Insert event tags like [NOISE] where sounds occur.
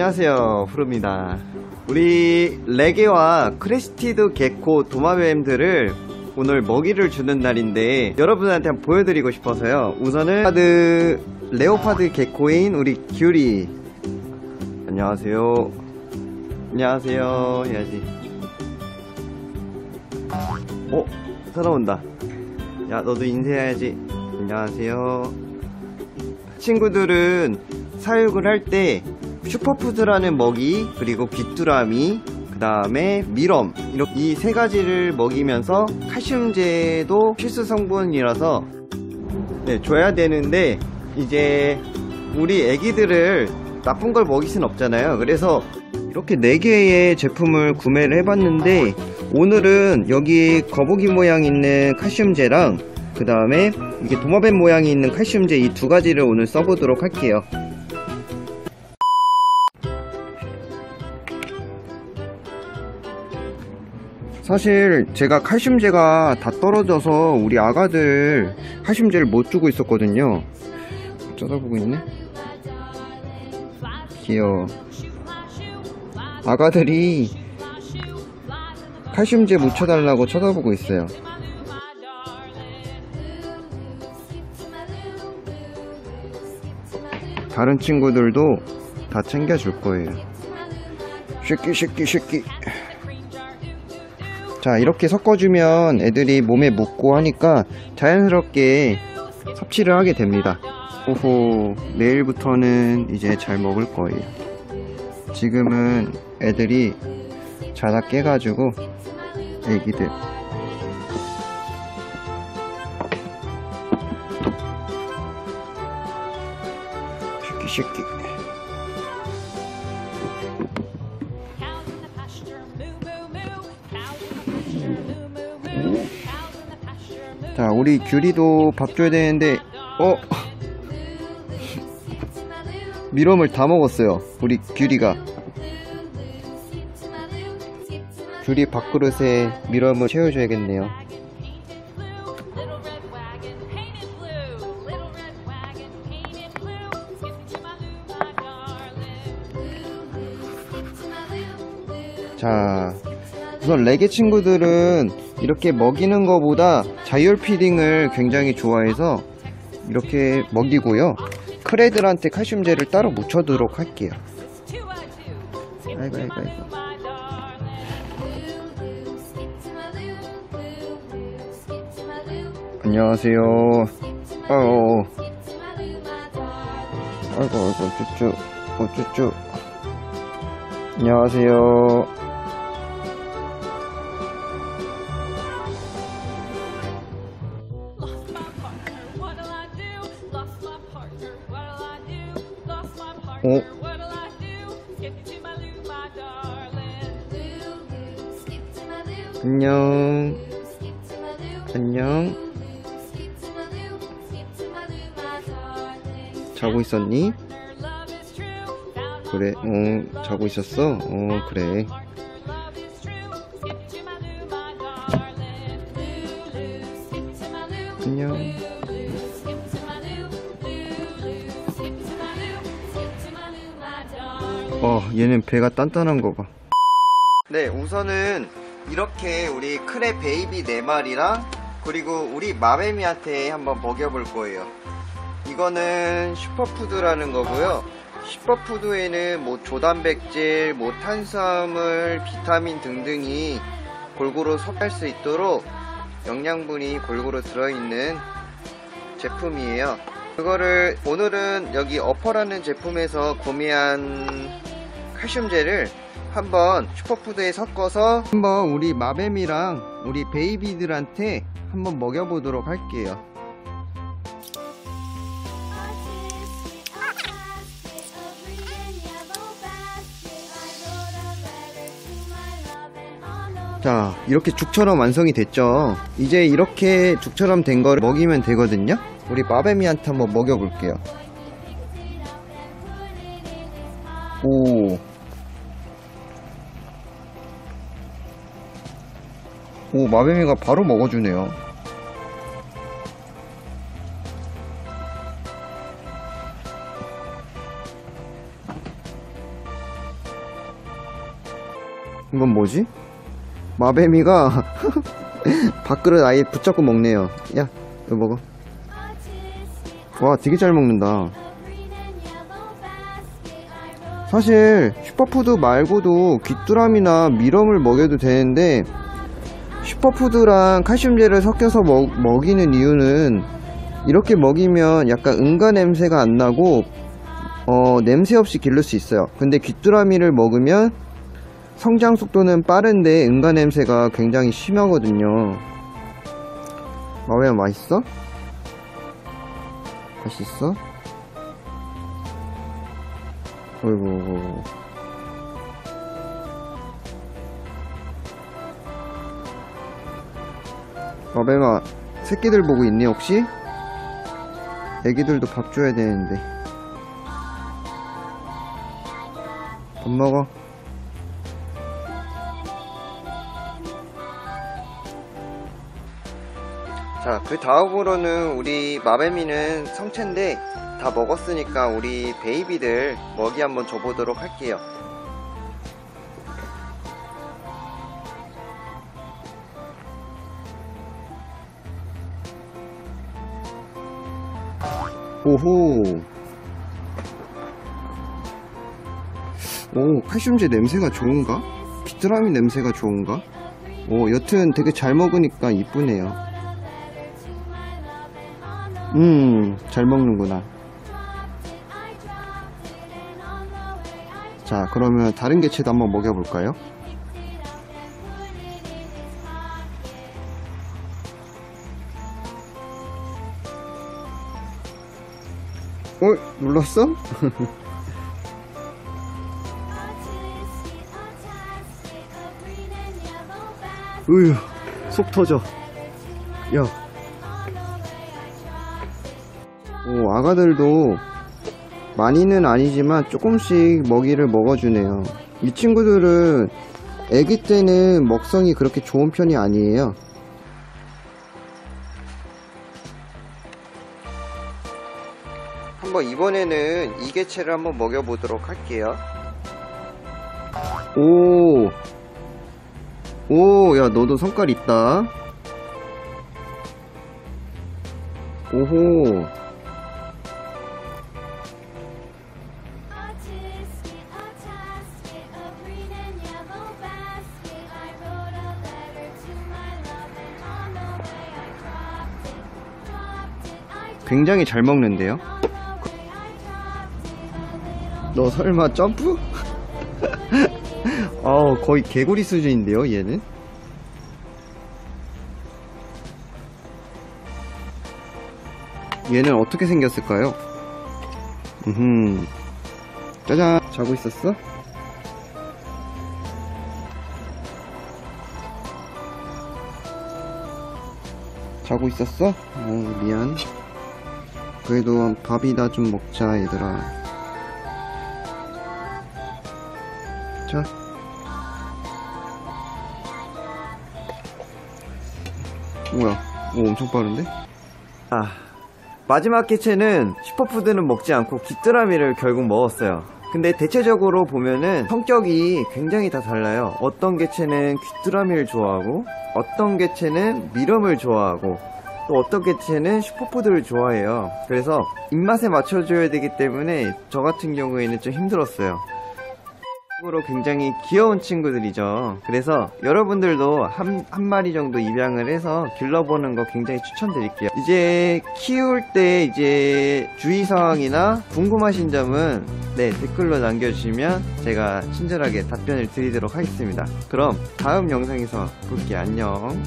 안녕하세요. 후루입니다. 우리 레게와 crested gecko 도마뱀들을 오늘 먹이를 주는 날인데 여러분한테 한번 보여드리고 싶어서요. 우선은 파드 leopard gecko인 우리 귤이 안녕하세요. 안녕하세요. 해야지. 어? 살아온다. 야 너도 인사해야지. 안녕하세요. 친구들은 사육을 할때 슈퍼푸드라는 먹이 그리고 귀뚜라미 그 다음에 미럼 이세 가지를 먹이면서 칼슘제도 필수 성분이라서 네, 줘야 되는데 이제 우리 애기들을 나쁜 걸 먹일 순 없잖아요. 그래서 이렇게 4개의 제품을 구매를 해봤는데 오늘은 여기 거북이 모양 있는 칼슘제랑 그 다음에 이게 도마뱀 모양이 있는 칼슘제 이 두 가지를 오늘 써보도록 할게요 사실 제가 칼슘제가 다 떨어져서 우리 아가들 칼슘제를 못 주고 있었거든요. 쳐다보고 있네? 귀여워. 아가들이 칼슘제 묻혀달라고 쳐다보고 있어요. 다른 친구들도 다 챙겨줄 거예요. 쉐끼 쉐끼 쉐끼 자 이렇게 섞어주면 애들이 몸에 묻고 하니까 자연스럽게 섭취를 하게 됩니다. 오호 내일부터는 이제 잘 먹을 거예요. 지금은 애들이 자다 깨가지고 애기들. 쉐끼 쉐끼 우리 귤이도 밥 줘야 되는데 어? 미럼을 다 먹었어요 우리 귤이가 귤이 밥그릇에 미럼을 채워줘야겠네요 우선 레게 친구들은 이렇게 먹이는 것보다 자율 피딩을 굉장히 좋아해서 이렇게 먹이고요. 크레들한테 칼슘제를 따로 묻혀두도록 할게요. 아이고 아이고 아이고. 안녕하세요. 아유. 아이고 아이고 쭈쭈. 어 쭈쭈. 안녕하세요 darling. 안녕 안녕 자고 있었니? 그래 어 자고 있었어? 어 그래 love 얘는 배가 단단한 거 봐. 네 우선은 이렇게 우리 크레 baby 4마리랑 그리고 우리 마뱀이한테 한번 먹여볼 거예요. 이거는 슈퍼푸드라는 거고요. 슈퍼푸드에는 뭐 조단백질, 뭐 탄수화물, 비타민 등등이 골고루 섭할 수 있도록 영양분이 골고루 들어있는 제품이에요. 그거를 오늘은 여기 어퍼라는 제품에서 구매한 칼슘제를 한번 슈퍼푸드에 섞어서 한번 우리 마뱀이랑 우리 베이비들한테 한번 먹여보도록 할게요. 자 이렇게 죽처럼 완성이 됐죠? 이제 이렇게 죽처럼 된 거를 먹이면 되거든요? 우리 마뱀이한테 한번 먹여볼게요. 오 오, 마뱀이가 바로 먹어주네요. 이건 뭐지? 마뱀이가 [LAUGHS] 밥그릇 아예 붙잡고 먹네요. 야, 이거 먹어. 와, 되게 잘 먹는다. 사실 슈퍼푸드 말고도 귀뚜라미나 mealworm을 먹여도 되는데 슈퍼푸드랑 칼슘제를 섞여서 먹, 먹이는 이유는 이렇게 먹이면 약간 응가 냄새가 안 나고 어, 냄새 없이 기를 수 있어요. 근데 귀뚜라미를 먹으면 성장 속도는 빠른데 응가 냄새가 굉장히 심하거든요. 마우야 맛있어? 맛있어? 어이구. 마뱀아, 새끼들 보고 있니 혹시? 애기들도 밥 줘야 되는데. 밥 먹어. 자, 그 다음으로는 우리 마뱀이는 성체인데 다 먹었으니까 우리 베이비들 먹이 한번 줘보도록 할게요. 오호. 오, 칼슘제 냄새가 좋은가? 귀뚜라미 냄새가 좋은가? 오, 여튼 되게 잘 먹으니까 이쁘네요. 음, 잘 먹는구나. 자, 그러면 다른 개체도 한번 먹여볼까요? 어? 눌렀어? [LAUGHS] 으휴, 속 터져. 야. 오, 아가들도 많이는 아니지만 조금씩 먹이를 먹어주네요. 이 친구들은 아기 때는 먹성이 그렇게 좋은 편이 아니에요. 한번 이번에는 이 개체를 한번 먹여보도록 할게요. 오, 오, 야, 너도 성깔 있다. 오호. 굉장히 잘 먹는데요? 너 설마 점프? [LAUGHS] 어 거의 개구리 수준인데요, 얘는? 얘는 어떻게 생겼을까요? 음, 짜잔, 자고 있었어? 자고 있었어? 어, 미안. 그래도 밥이나 좀 먹자, 얘들아. 자. 뭐야? 오, 엄청 빠른데? 아, 마지막 개체는 슈퍼푸드는 먹지 않고 귀뚜라미를 결국 먹었어요. 근데 대체적으로 보면은 성격이 굉장히 다 달라요. 어떤 개체는 귀뚜라미를 좋아하고, 어떤 개체는 미럼을 좋아하고, 또 어떤 개체는 슈퍼푸드를 좋아해요. 그래서 입맛에 맞춰줘야 되기 때문에 저 같은 경우에는 좀 힘들었어요. 으로 굉장히 귀여운 친구들이죠. 그래서 여러분들도 한, 한 마리 정도 입양을 해서 길러보는 거 굉장히 추천드릴게요. 이제 키울 때 이제 주의사항이나 궁금하신 점은 네, 댓글로 남겨주시면 제가 친절하게 답변을 드리도록 하겠습니다. 그럼 다음 영상에서 볼게요. 안녕.